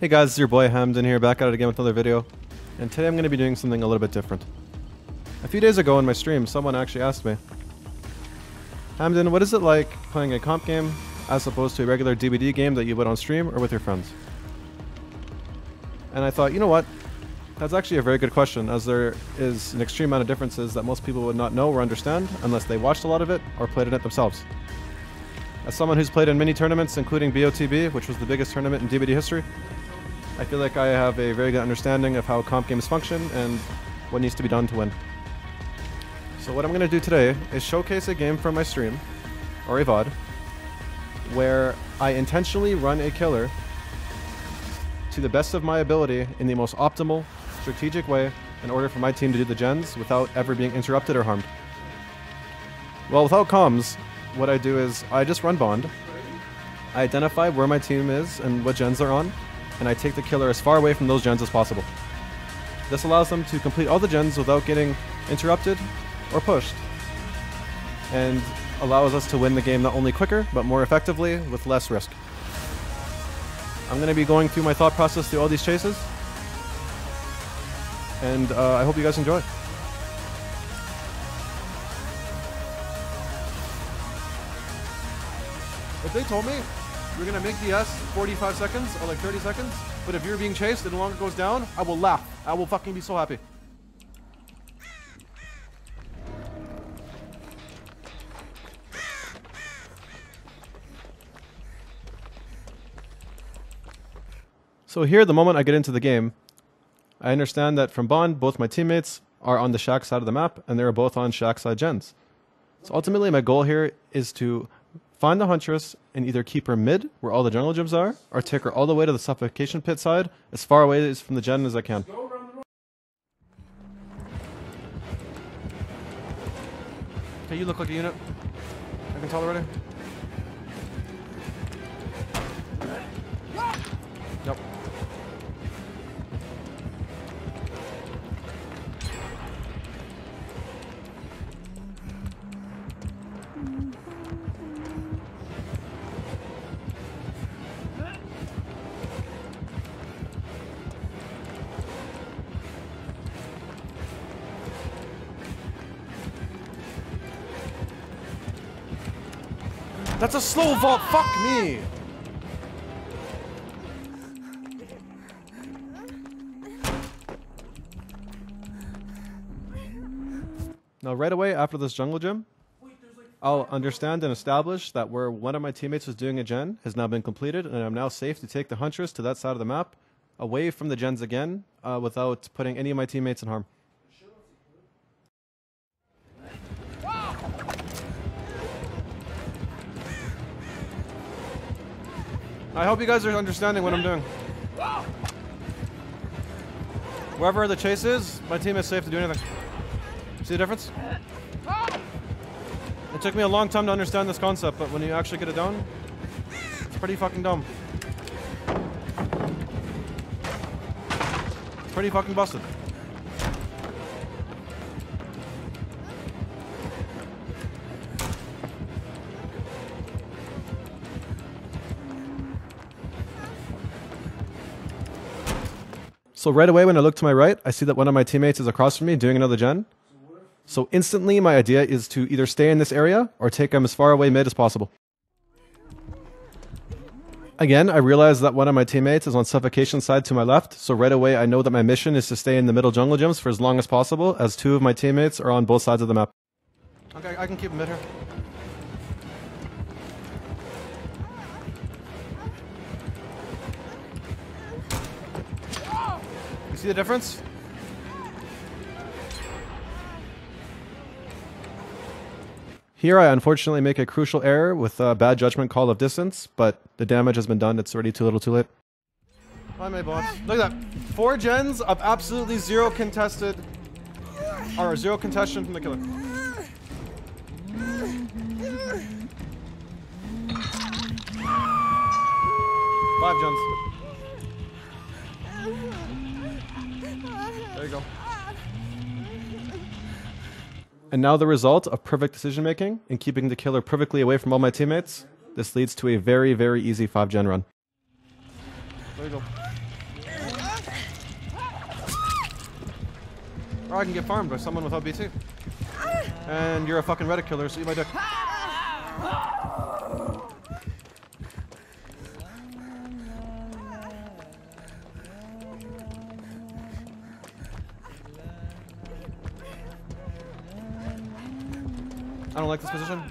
Hey guys, it's your boy Hamdan here, back at it again with another video. And today I'm going to be doing something a little bit different. A few days ago in my stream, someone actually asked me, Hamdan, what is it like playing a comp game as opposed to a regular DBD game that you would on stream or with your friends? And I thought, you know what? That's actually a very good question, as there is an extreme amount of differences that most people would not know or understand unless they watched a lot of it or played in it themselves. As someone who's played in many tournaments, including BOTB, which was the biggest tournament in DBD history, I feel like I have a very good understanding of how comp games function and what needs to be done to win. So what I'm going to do today is showcase a game from my stream, or a VOD, where I intentionally run a killer to the best of my ability in the most optimal, strategic way in order for my team to do the gens without ever being interrupted or harmed. Well, without comms, what I do is I just run Bond. I identify where my team is and what gens they're on, and I take the killer as far away from those gens as possible. This allows them to complete all the gens without getting interrupted or pushed, and allows us to win the game not only quicker, but more effectively with less risk. I'm going to be going through my thought process through all these chases, and uh, I hope you guys enjoy. If they told me you're gonna make the S 45 seconds or like 30 seconds, but if you're being chased and the longer it goes down, I will laugh. I will fucking be so happy. So here, the moment I get into the game, I understand that from Bond, both my teammates are on the Shack side of the map, and they're both on Shack side gens. So ultimately, my goal here is to find the Huntress and either keep her mid, where all the jungle gyms are, or take her all the way to the suffocation pit side, as far away as from the gen as I can. Okay, you look like a unit. I can tell already. Yep. That's a slow vault. Fuck me. Now, right away after this jungle gym, I'll understand and establish that where one of my teammates was doing a gen has now been completed, and I'm now safe to take the Huntress to that side of the map, away from the gens again, uh, without putting any of my teammates in harm. I hope you guys are understanding what I'm doing. Wherever the chase is, my team is safe to do anything. See the difference? It took me a long time to understand this concept, but when you actually get it done, it's pretty fucking dumb. Pretty fucking busted. So right away when I look to my right, I see that one of my teammates is across from me doing another gen. So instantly my idea is to either stay in this area or take him as far away mid as possible. Again, I realize that one of my teammates is on suffocation side to my left, so right away I know that my mission is to stay in the middle jungle gyms for as long as possible, as two of my teammates are on both sides of the map. Okay, I can keep mid here. See the difference? Here I unfortunately make a crucial error with a bad judgment call of distance, but the damage has been done. It's already too little too late. Hi, my boss. Look at that. Four gens of absolutely zero contested, or zero contestation from the killer. Five gens. There you go. And now the result of perfect decision making and keeping the killer perfectly away from all my teammates. This leads to a very, very easy 5 gen run. There you go. Or I can get farmed by someone without BT. And you're a fucking Reddit killer, so eat my dick. I don't like this position.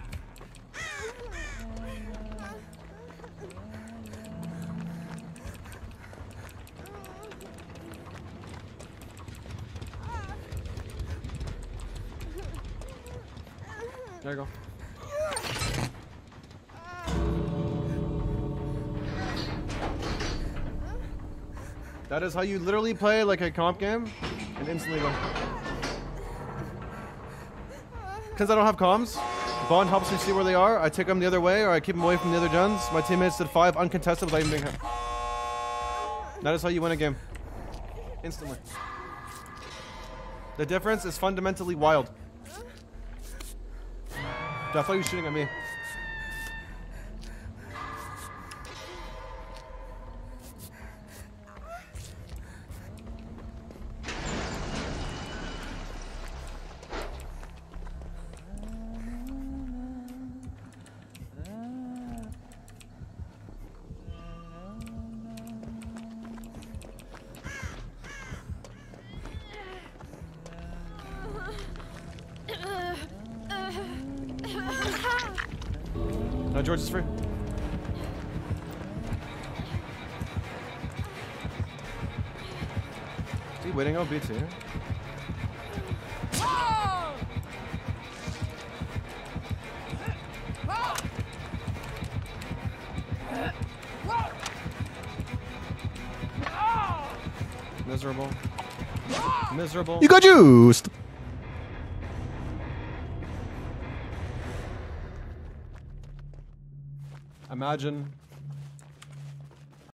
There you go. That is how you literally play like a comp game and instantly win. Because I don't have comms, Bond helps me see where they are. I take them the other way or I keep them away from the other gens. My teammates did five uncontested without even being hit. That is how you win a game. Instantly. The difference is fundamentally wild. Were shooting at me. No, George is free. Is he waiting on BT? Miserable. Miserable. You got juiced. Imagine